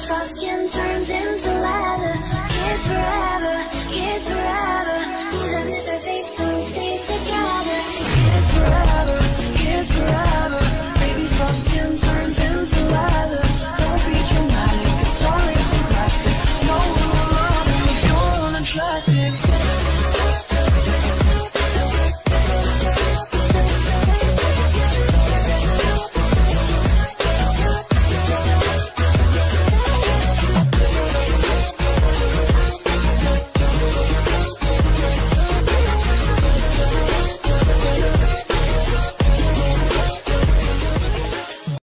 soft skin turns into leather. Kids forever, kids forever. Even if their face don't stay together. Kids forever, kids forever. Baby soft skin turns into leather. Don't be dramatic, it's only so plastic No, one will love you. If you're unattractive